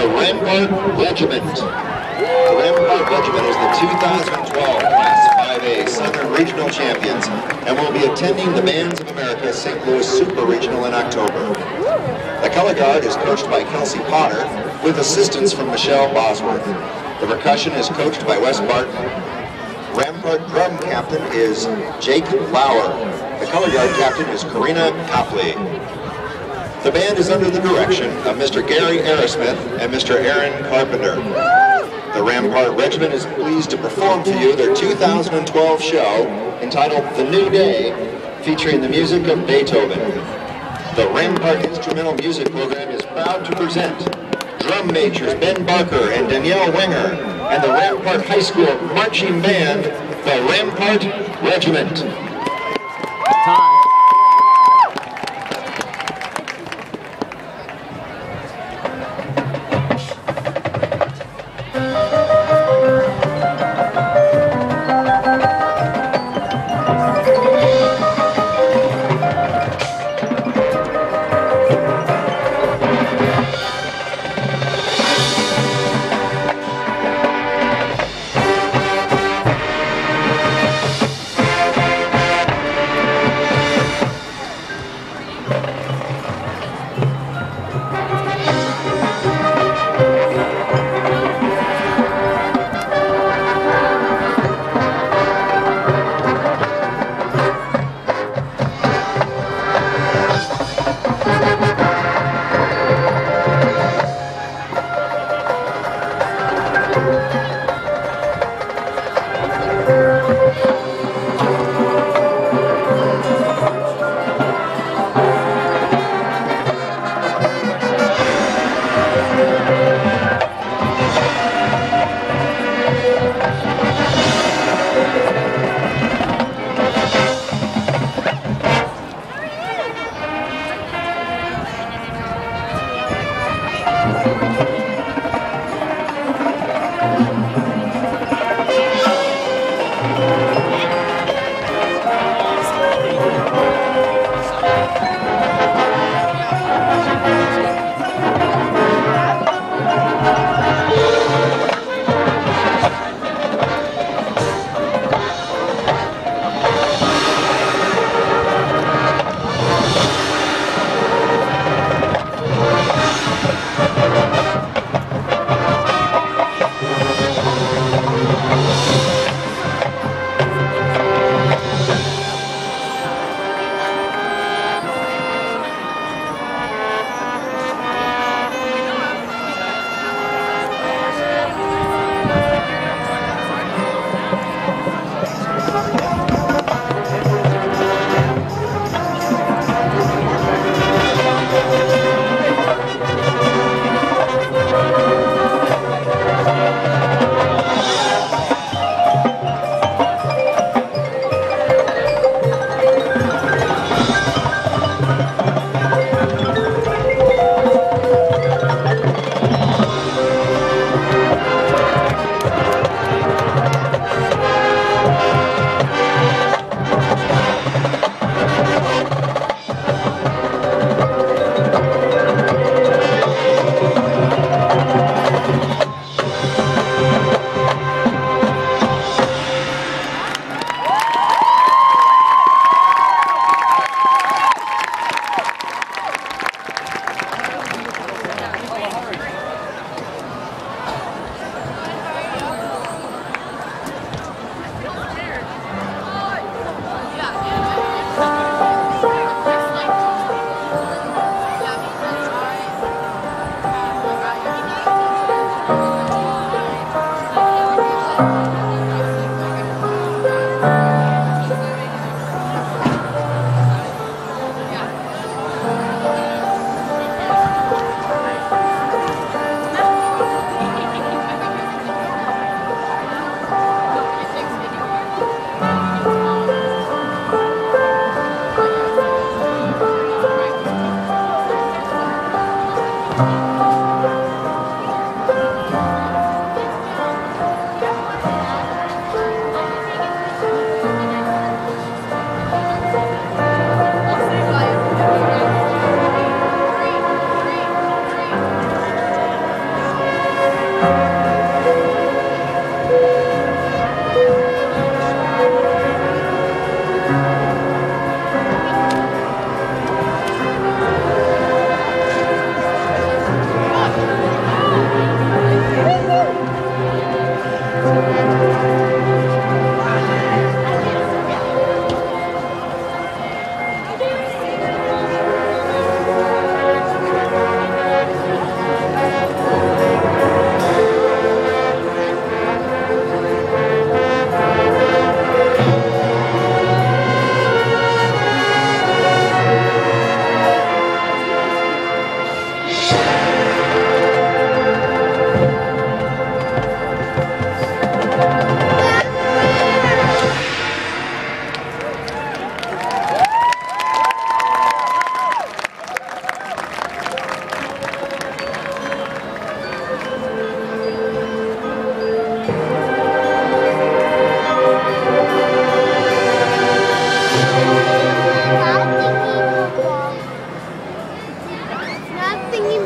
the Rampart Regiment. The Rampart Regiment is the 2012 Class 5A Southern Regional Champions and will be attending the Bands of America St. Louis Super Regional in October. The color guard is coached by Kelsey Potter with assistance from Michelle Bosworth. The percussion is coached by Wes Barton. Rampart drum captain is Jake Lauer. The color guard captain is Karina Copley. The band is under the direction of Mr. Gary Aerosmith and Mr. Aaron Carpenter. The Rampart Regiment is pleased to perform for you their 2012 show entitled The New Day, featuring the music of Beethoven. The Rampart Instrumental Music Program is proud to present drum majors Ben Barker and Danielle Wenger and the Rampart High School Marching Band, the Rampart Regiment. Time.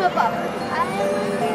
above.